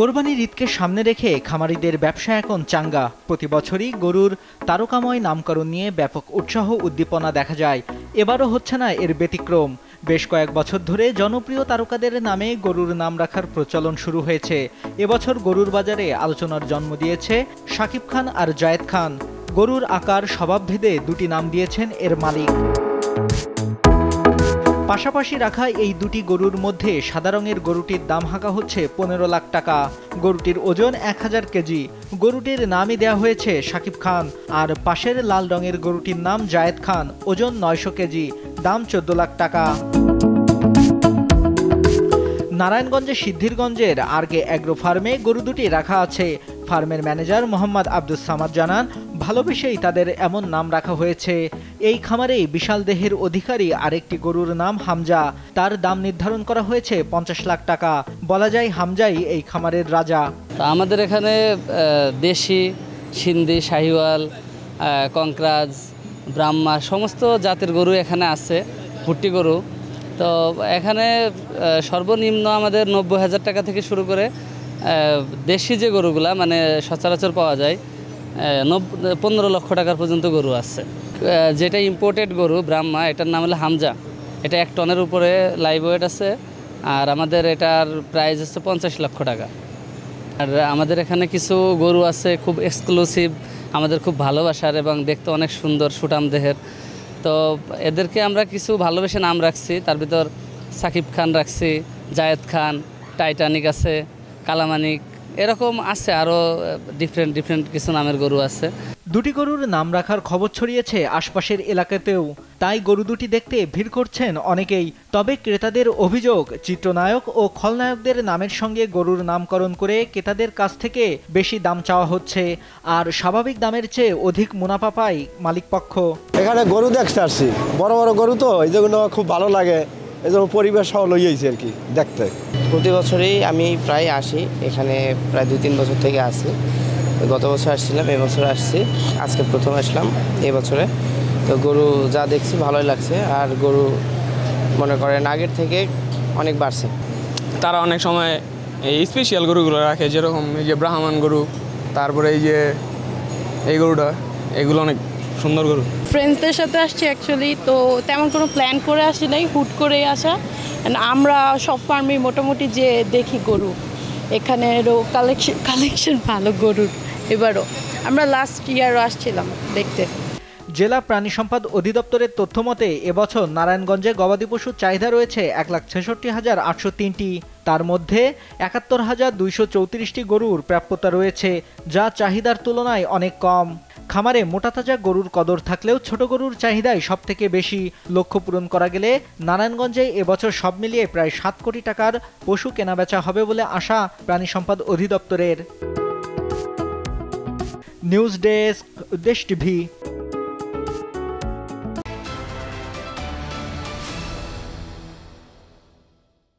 কোরবানির ঈদকে সামনে রেখে খামারিদের ব্যবসা এখন চাঙ্গা। প্রতি বছরই গরুর তারকাময় নামকরণ নিয়ে ব্যাপক উৎসাহ উদ্দীপনা দেখা যায়। এবারও হচ্ছে না এর ব্যতিক্রম। বেশ কয়েক বছর ধরে জনপ্রিয় তারকাদের নামে গরুর নাম রাখার প্রচলন শুরু হয়েছে। এবছর গরুর বাজারে আলোচনার জন্ম দিয়েছে শাকিব খান আর জায়েদ খান। গরুর আকার স্বভাবভেদে দুটি নাম দিয়েছেন এর মালিক। পাশাপাশি রাখা এই দুটি গরুর মধ্যে সাদা রঙের গরুটির দাম হাঁকা হচ্ছে পনেরো লাখ টাকা। গরুটির ওজন এক হাজার কেজি। গরুটির নামই দেয়া হয়েছে শাকিব খান। আর পাশের লাল রঙের গরুটির নাম জায়েদ খান। ওজন নয়শো কেজি। দাম চোদ্দ লাখ টাকা। নারায়ণগঞ্জের সিদ্ধিরগঞ্জের আরকে অ্যাগ্রো ফার্মে গরু দুটি রাখা আছে। ফার্মের ম্যানেজার মোহাম্মদ আব্দুস সামাদ জানান, ভালোবেসেই তাদের এমন নাম রাখা হয়েছে। এই খামারেই বিশাল দেহের অধিকারী আরেকটি গরুর নাম হামজা। তার দাম নির্ধারণ করা হয়েছে পঞ্চাশ লাখ টাকা। বলা যায় হামজাই এই খামারের রাজা। আমাদের এখানে দেশি, সিন্ধি, শাহিওয়াল কংক্রাজ ব্রাহ্মা, সমস্ত জাতের গরু এখানে আছে, ভুট্টি গরু। তো এখানে সর্বনিম্ন আমাদের নব্বই হাজার টাকা থেকে শুরু করে দেশি যে গরুগুলা মানে সচরাচর পাওয়া যায় পনেরো লক্ষ টাকার পর্যন্ত গরু আছে। যেটা ইম্পোর্টেড গরু, ব্রাহ্মা, এটার নাম হলো হামজা। এটা এক টনের উপরে লাইভ ওয়েট আছে, আর আমাদের এটার প্রাইস হচ্ছে পঞ্চাশ লক্ষ টাকা। আর আমাদের এখানে কিছু গরু আছে খুব এক্সক্লুসিভ আমাদের খুব ভালোবাসার এবং দেখতে অনেক সুন্দর সুটাম দেহের। তো এদেরকে আমরা কিছু ভালোবেসে নাম রাখছি। তার ভিতর সাকিব খান রাখছি, জায়েদ খান, টাইটানিক আছে, কালামানিক, এরকম আছে আরও ডিফারেন্ট ডিফারেন্ট কিছু নামের গরু আছে। দুটি গরুর নাম রাখার খবর ছড়িয়েছে আশপাশের এলাকাতেও। তাই গরু দুটি দেখতে ভিড় করছেন অনেকেই। তবে ক্রেতাদের অভিযোগ চিত্রনায়ক ও খলনায়কদের নামের সঙ্গে গরুর নামকরণ করে ক্রেতাদের কাছ থেকে বেশি দাম চাওয়া হচ্ছে। আর স্বাভাবিক দামের চেয়ে অধিক মুনাফা পায় মালিকপক্ষ এখানে গরু দেখতে আসছি। বড় বড় গরু তো এই জন্য খুব ভালো লাগে। এই জন্য পরিবেশ সহ লইয়েছি আর কি দেখতে। প্রতি বছরই আমি প্রায় আসি। এখানে প্রায় দুই তিন বছর থেকে আসি। গত বছর আসছিলাম এবছর আসছি। আজকে প্রথম আসলাম এবছরে তো গরু যা দেখছি ভালোই লাগছে আর গরু মনে করেন আগের থেকে অনেক বাড়ছে। তারা অনেক সময় এই স্পেশাল গরুগুলো রাখে যেরকম এই যে ব্রাহ্মণ গরু তারপরে এই যে এই গরুটা এগুলো অনেক সুন্দর গরু। ফ্রেন্ডসদের সাথে আসছি অ্যাকচুয়ালি তো তেমন কোনো প্ল্যান করে আসি নাই হুট করেই আসা। আমরা সব ফার্মে মোটামুটি যে দেখি গরু এখানেরও কালেকশন কালেকশন ভালো গরুর। এবারও। আমরা লাস্ট ইয়ারও আসছিলাম দেখতে। জেলা প্রাণী সম্পদ অধিদপ্তরের তথ্য মতে, এবছর নারায়ণগঞ্জে গবাদি পশুর চাহিদা রয়েছে এক লাখ ছেষট্টি হাজার আটশো তিনটি। তার মধ্যে একাত্তর হাজার দুইশো চৌত্রিশটি গরুর প্রাপ্যতা রয়েছে, যা চাহিদার তুলনায় অনেক কম। খামারে মোটা তাজা গরুর কদর থাকলেও ছোট গরুর চাহিদাই সব থেকে বেশি। লক্ষ্য পূরণ করা গেলে নারায়ণগঞ্জে এবছর সব মিলিয়ে প্রায় সাত কোটি টাকার পশু কেনাবেচা হবে বলে আশা প্রাণী সম্পদ অধিদপ্তরের। न्यूज़ डेस्क उद्दिष्ट भी।